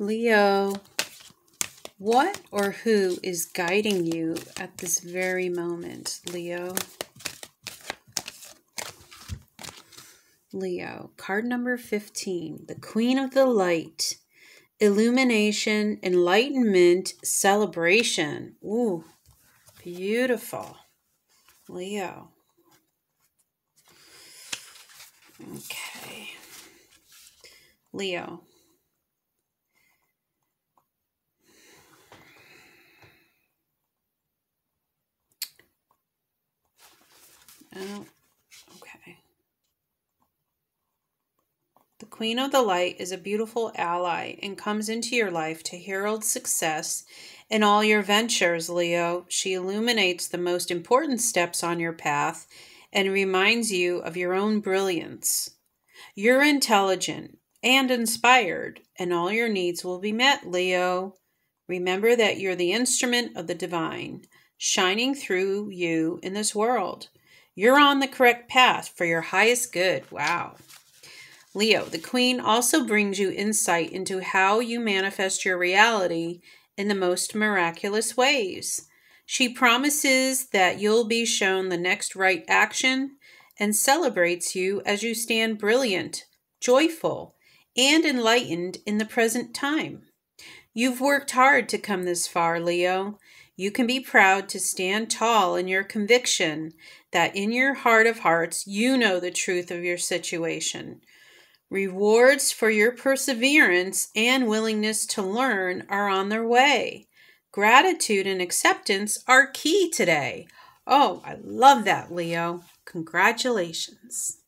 Leo, what or who is guiding you at this very moment, Leo? Leo, card number 15, the Queen of the Light. Illumination, enlightenment, celebration. Ooh, beautiful. Leo. Okay. Leo. Oh, okay. The Queen of the Light is a beautiful ally and comes into your life to herald success in all your ventures, Leo. She illuminates the most important steps on your path and reminds you of your own brilliance. You're intelligent and inspired, and all your needs will be met, Leo. Remember that you're the instrument of the divine, shining through you in this world. You're on the correct path for your highest good. Wow. Leo, the Queen also brings you insight into how you manifest your reality in the most miraculous ways. She promises that you'll be shown the next right action and celebrates you as you stand brilliant, joyful, and enlightened in the present time. You've worked hard to come this far, Leo. You can be proud to stand tall in your conviction that in your heart of hearts you know the truth of your situation. Rewards for your perseverance and willingness to learn are on their way. Gratitude and acceptance are key today. Oh, I love that, Leo. Congratulations.